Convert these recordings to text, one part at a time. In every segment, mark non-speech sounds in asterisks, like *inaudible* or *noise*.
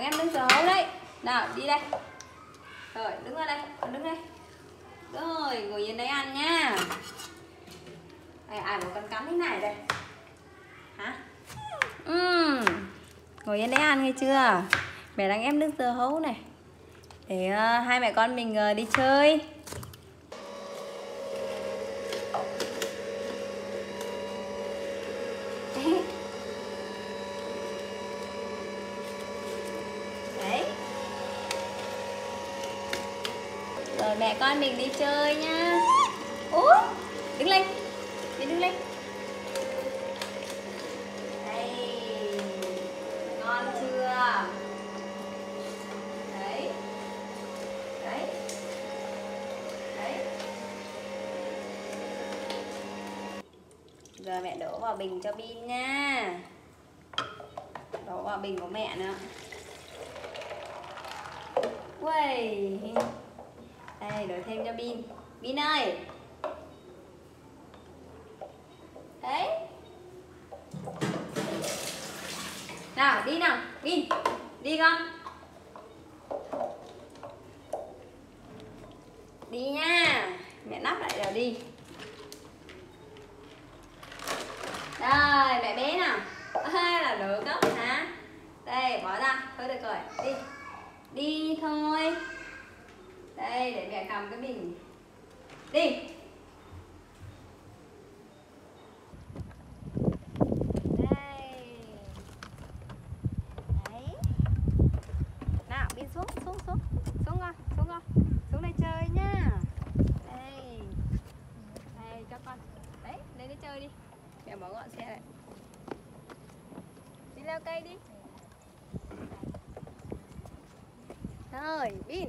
tặng em đứng giờ hấu đấy. Nào đi đây. Rồi đứng ra đây. Đứng đây. Rồi ngồi yên đấy ăn nha. Ai ai một con cắn thế này đây? Hả? Ừ. Ngồi yên đấy ăn nghe chưa? Mẹ đang em đứng giờ hấu này. Để uh, hai mẹ con mình uh, đi chơi đấy rồi mẹ con mình đi chơi nhá. Ủa, đứng lên đi đứng lên. Đây ngon chưa? Đấy đấy đấy. Giờ mẹ đổ vào bình cho pin nha. Đổ vào bình của mẹ nữa Uầy. Đây, đổi thêm cho pin Pin ơi. Đấy Nào, đi nào. Pin, đi con. Đi nha. Mẹ nắp lại rồi đi. Rồi, mẹ bé nào. Hay là nửa cốc hả? Đây, bỏ ra Thôi được rồi, đi. Đi thôi. Đây, để mẹ cầm cái bình. Đi. Nào, xuống, xuống, xuống. Xuống xuống Xuống đây chơi nha Đây. Đây, cho con. Đấy, lên đi chơi đi. Mẹ bỏ gọn xe lại. Đi leo cây đi. Rồi, bin.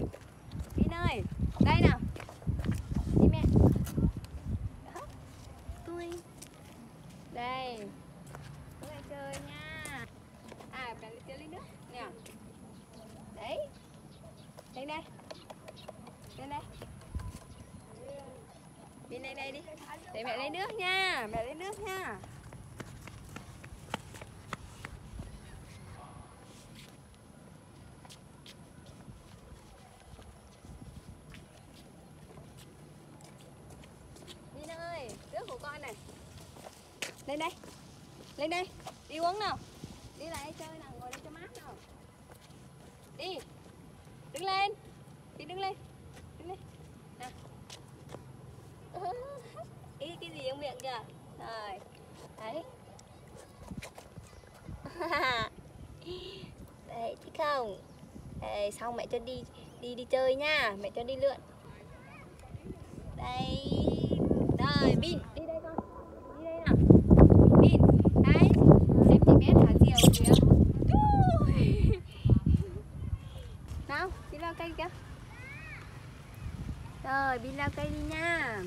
Vin ơi, đây nào. Đi mẹ. Đó. Tôi Đây. Xuống chơi nha. À, mẹ chơi lấy nước Nè. Đấy. Lên đây. Lên đây. Bên đây đây đi. Để mẹ lấy nước nha. Mẹ lấy nước nha Vin ơi, nước của con này lên đây. Lên đây, đi uống nào. Đi lại chơi nào, ngồi đây cho mát nào. Đi. Đứng lên. Đi đứng lên. Đứng lên. Nào. *laughs* Ý cái gì trong miệng kìa. Rồi Đấy. *laughs* Đấy, thích không? Đây, xong mẹ cho đi đi đi chơi nha, mẹ cho đi lượn. Đây. Rồi, Bin, đi đây con. Đi đây nào. Bin, đấy. Xem diều kìa. *laughs* Nào, đi leo cây kìa. Rồi, Bin leo cây đi nha.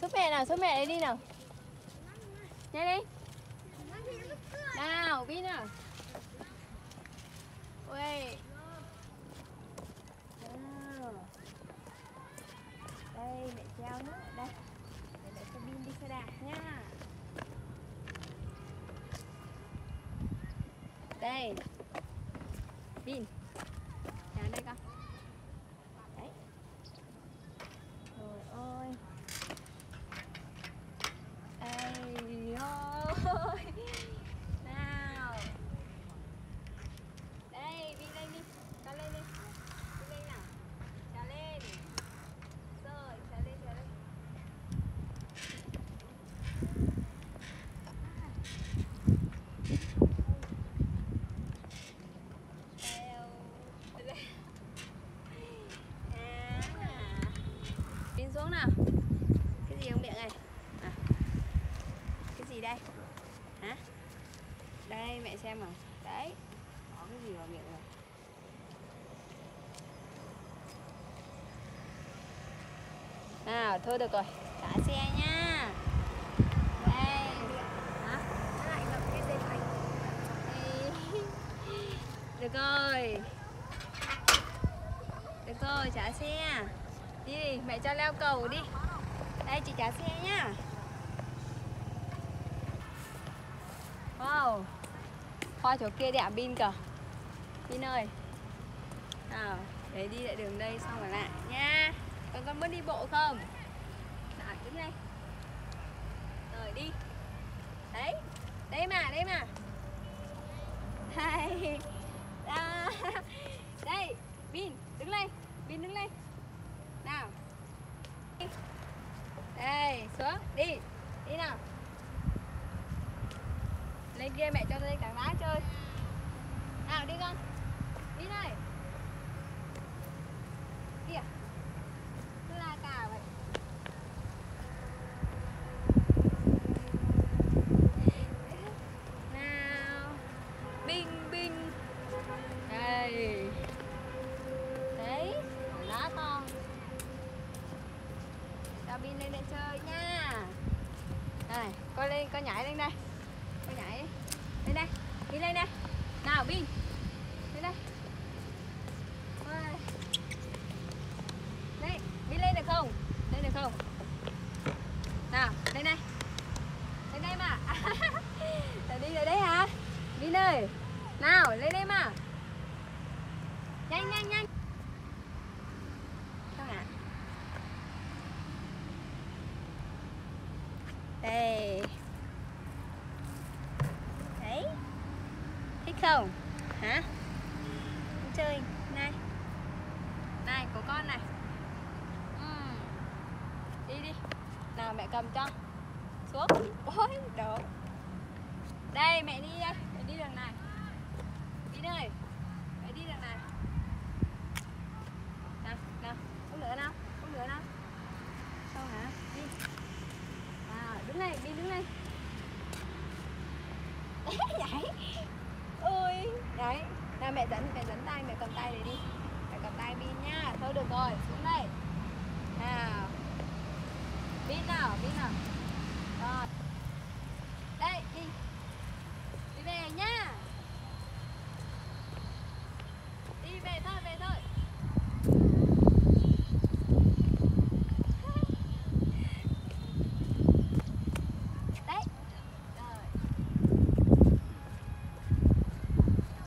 Giúp mẹ nào, giúp mẹ đấy đi nào. Nhanh đi. Nào, Bin nào. Ui. Nào con á. Đây. Để để cho pin đi xe đạp nha. Đây. pin xem mà đấy. Bỏ cái gì vào miệng rồi nào, thôi được rồi. Trả xe nha. Đây. *laughs* Được rồi. Được rồi, trả xe. Đi, mẹ cho leo cầu đi. Đây, chị trả xe nhá wow hoa chỗ kia đẻ pin kìa. Pin ơi. Nào, để đi lại đường đây xong rồi lại. Nha. Còn con muốn đi bộ không? Nào, đứng đây. Rồi, đi. Đấy, đây mà đây mà. Hai *laughs* đây, pin, đứng lên. Pin đứng lên. Nào. Đây, xuống, đi. Đi nào kia mẹ cho lên tảng đá chơi. Nào, đi con. Đi này. Kìa. Cứ la cà vậy. Nào. Binh binh đây. Đấy lá to. Cho pin lên đây chơi nha. Này, coi lên, coi nhảy lên đây coi nhảy lên đây đi lên đây nào pin lên đây Ôi. đây đi lên được không lên được không nào lên đây lên đây mà Là đi lại đấy hả Vin ơi nào, lên đây mà. Nhanh nhanh nhanh. Không ạ đây đấy. Thích không? Hả? Không chơi. Này. Này của con này. Uhm. đi đi. Nào, mẹ cầm cho. Xuống. Ôi đổ đây, mẹ đi đây. Mẹ đi đường này. mẹ dẫn mẹ dẫn tay, mẹ cầm tay này đi. Mẹ cầm tay pin nhá. Thôi, được rồi, xuống đây. Nào. Pin nào pin nào? Rồi.